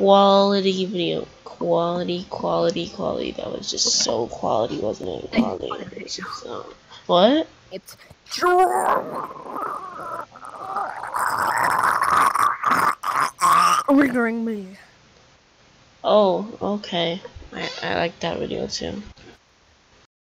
quality video. Quality, quality, quality. That was just so quality, wasn't it? Quality. So, what? It's triggering me. Oh, okay. I, I like that video too.